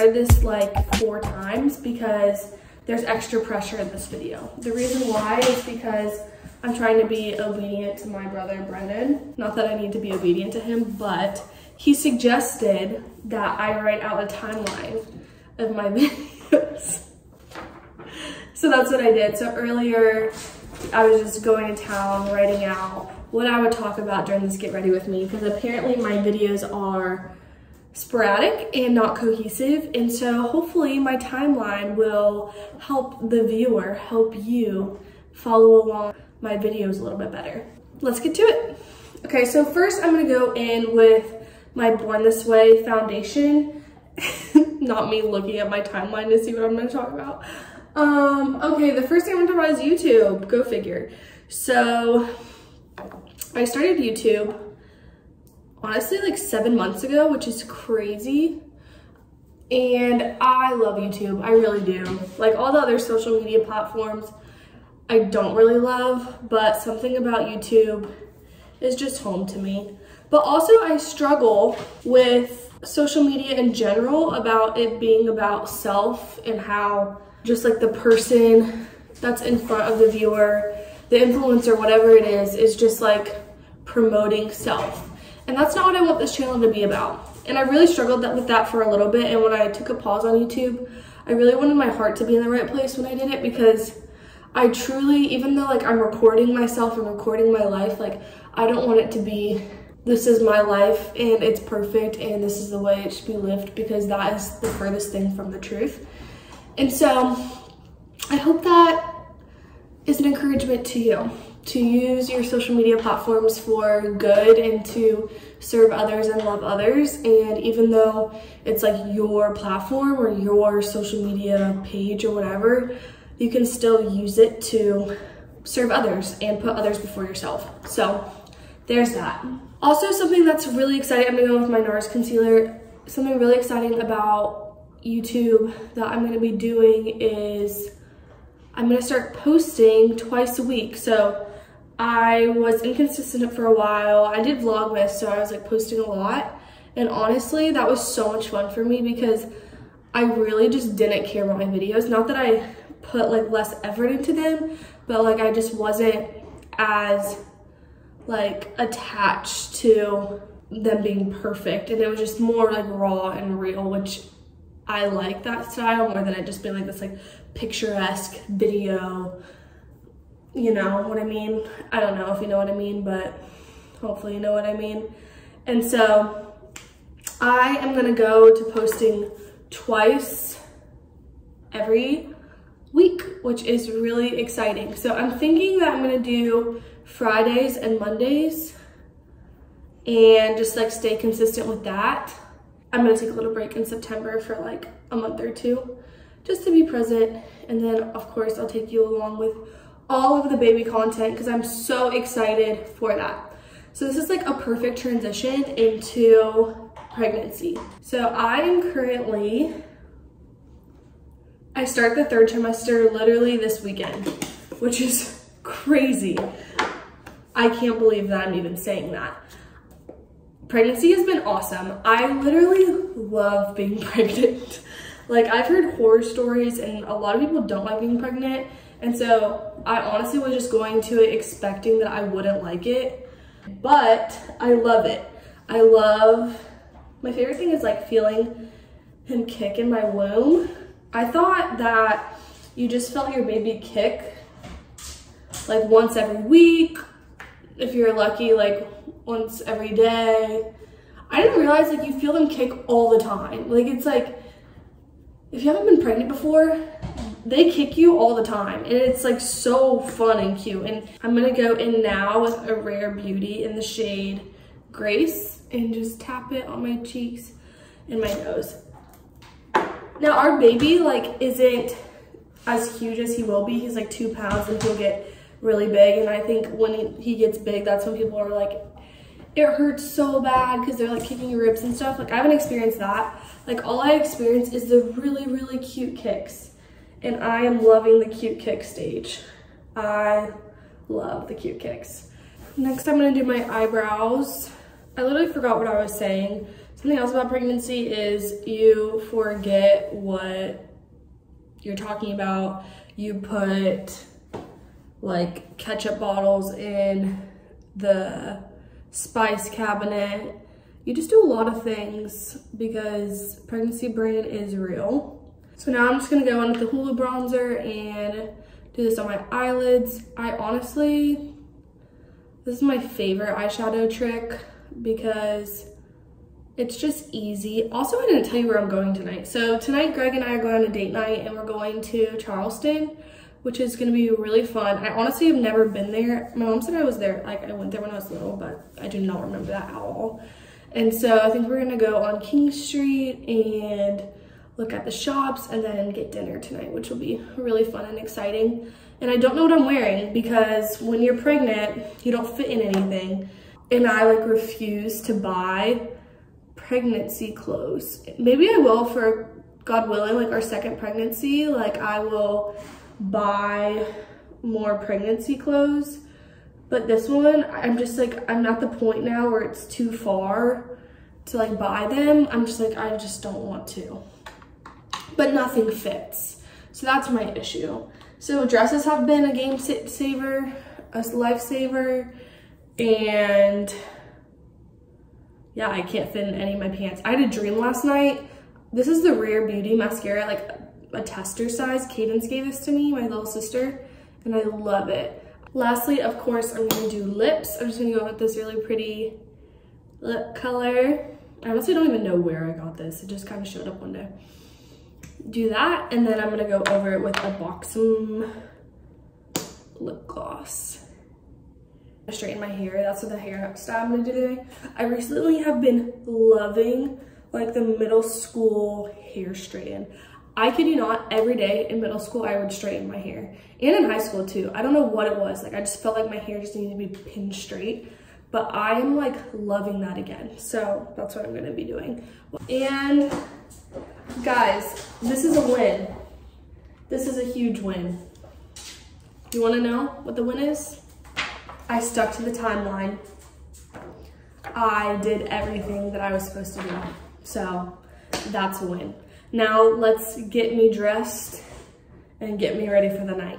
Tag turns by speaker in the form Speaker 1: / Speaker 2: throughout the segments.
Speaker 1: started this like four times because there's extra pressure in this video. The reason why is because I'm trying to be obedient to my brother Brennan. Not that I need to be obedient to him, but he suggested that I write out a timeline of my videos. so that's what I did. So earlier, I was just going to town, writing out what I would talk about during this Get Ready With Me, because apparently my videos are sporadic and not cohesive. And so hopefully my timeline will help the viewer, help you follow along my videos a little bit better. Let's get to it. Okay, so first I'm gonna go in with my Born This Way foundation. Not me looking at my timeline to see what I'm gonna talk about. Um, okay, the first thing I'm gonna talk about is YouTube, go figure. So, I started YouTube, honestly like seven months ago, which is crazy. And I love YouTube, I really do. Like all the other social media platforms, I don't really love, but something about YouTube is just home to me. But also I struggle with social media in general about it being about self and how just like the person that's in front of the viewer, the influencer, whatever it is, is just like promoting self. And that's not what I want this channel to be about. And I really struggled with that for a little bit. And when I took a pause on YouTube, I really wanted my heart to be in the right place when I did it because I truly, even though like I'm recording myself and recording my life, like I don't want it to be this is my life and it's perfect and this is the way it should be lived because that is the furthest thing from the truth. And so I hope that is an encouragement to you to use your social media platforms for good and to serve others and love others. And even though it's like your platform or your social media page or whatever, you can still use it to serve others and put others before yourself. So there's that. Also something that's really exciting, I'm gonna go with my NARS concealer. Something really exciting about YouTube that I'm gonna be doing is I'm gonna start posting twice a week. So I was inconsistent for a while. I did Vlogmas, so I was like posting a lot. And honestly, that was so much fun for me because I really just didn't care about my videos. Not that I put like less effort into them, but like I just wasn't as like attached to them being perfect and it was just more like raw and real which I like that style more than it just being like this like picturesque video you know what I mean I don't know if you know what I mean but hopefully you know what I mean and so I am gonna go to posting twice every week which is really exciting so I'm thinking that I'm gonna do Fridays and Mondays and just like stay consistent with that. I'm gonna take a little break in September for like a month or two just to be present. And then of course I'll take you along with all of the baby content because I'm so excited for that. So this is like a perfect transition into pregnancy. So I am currently, I start the third trimester literally this weekend, which is crazy. I can't believe that I'm even saying that. Pregnancy has been awesome. I literally love being pregnant. like I've heard horror stories and a lot of people don't like being pregnant. And so I honestly was just going to it expecting that I wouldn't like it, but I love it. I love, my favorite thing is like feeling him kick in my womb. I thought that you just felt your baby kick like once every week if you're lucky, like once every day. I didn't realize like you feel them kick all the time. Like it's like, if you haven't been pregnant before, they kick you all the time and it's like so fun and cute. And I'm gonna go in now with a Rare Beauty in the shade Grace and just tap it on my cheeks and my nose. Now our baby like isn't as huge as he will be. He's like two pounds and he'll get really big. And I think when he gets big, that's when people are like, it hurts so bad because they're like kicking your ribs and stuff. Like I haven't experienced that. Like all I experience is the really, really cute kicks. And I am loving the cute kick stage. I love the cute kicks. Next I'm gonna do my eyebrows. I literally forgot what I was saying. Something else about pregnancy is you forget what you're talking about. You put like ketchup bottles in the spice cabinet. You just do a lot of things because pregnancy brain is real. So now I'm just gonna go in with the Hoola bronzer and do this on my eyelids. I honestly, this is my favorite eyeshadow trick because it's just easy. Also, I didn't tell you where I'm going tonight. So tonight, Greg and I are going on a date night and we're going to Charleston, which is gonna be really fun. I honestly have never been there. My mom said I was there, like I went there when I was little, but I do not remember that at all. And so I think we're gonna go on King Street and look at the shops and then get dinner tonight, which will be really fun and exciting. And I don't know what I'm wearing because when you're pregnant, you don't fit in anything. And I like refuse to buy pregnancy clothes. Maybe I will for God willing, like our second pregnancy, like I will buy more pregnancy clothes. But this one, I'm just like, I'm at the point now where it's too far to like buy them. I'm just like, I just don't want to. But nothing fits. So that's my issue. So dresses have been a game saver, a lifesaver, and yeah, I can't fit in any of my pants. I had a dream last night. This is the Rare Beauty mascara, like a tester size. Cadence gave this to me, my little sister, and I love it. Lastly, of course, I'm gonna do lips. I'm just gonna go with this really pretty lip color. I honestly don't even know where I got this. It just kind of showed up one day. Do that, and then I'm gonna go over it with a Buxom lip gloss I straighten my hair. That's what the hairstyle I'm gonna do today. I recently have been loving like the middle school hair straighten. I kid you not, every day in middle school, I would straighten my hair. And in high school too. I don't know what it was. Like I just felt like my hair just needed to be pinned straight. But I am like loving that again. So that's what I'm gonna be doing. And guys, this is a win. This is a huge win. Do you wanna know what the win is? I stuck to the timeline. I did everything that I was supposed to do. So that's a win. Now let's get me dressed and get me ready for the night.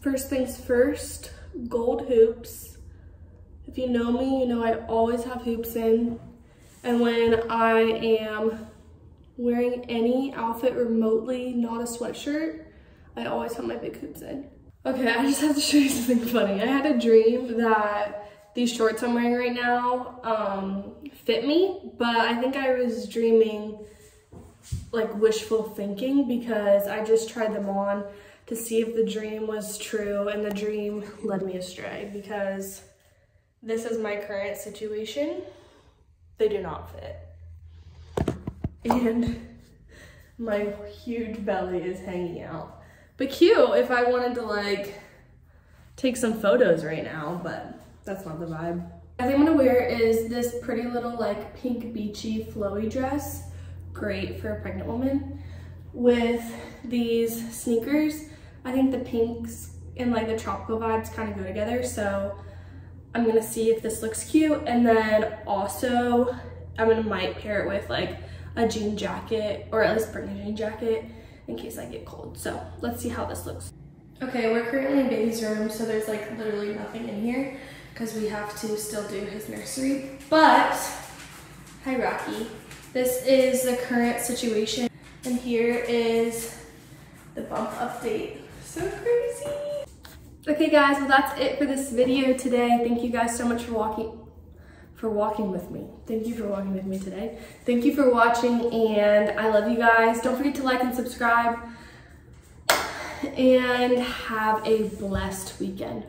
Speaker 1: First things first, gold hoops. If you know me, you know I always have hoops in. And when I am wearing any outfit remotely not a sweatshirt, I always have my big hoops in. Okay, I just have to show you something funny. I had a dream that these shorts I'm wearing right now um, fit me, but I think I was dreaming like wishful thinking because I just tried them on to see if the dream was true and the dream led me astray because this is my current situation. They do not fit. And my huge belly is hanging out. But cute if I wanted to like take some photos right now, but that's not the vibe. I think I'm gonna wear is this pretty little like pink beachy flowy dress. Great for a pregnant woman. With these sneakers, I think the pinks and like the tropical vibes kind of go together. So I'm gonna see if this looks cute. And then also I'm gonna might pair it with like a jean jacket or at least bring a jean jacket in case I get cold. So let's see how this looks. Okay, we're currently in baby's room, so there's like literally nothing in here because we have to still do his nursery. But, hi Rocky. This is the current situation. And here is the bump update. So crazy. Okay guys, well that's it for this video today. Thank you guys so much for walking for walking with me. Thank you for walking with me today. Thank you for watching and I love you guys. Don't forget to like and subscribe and have a blessed weekend.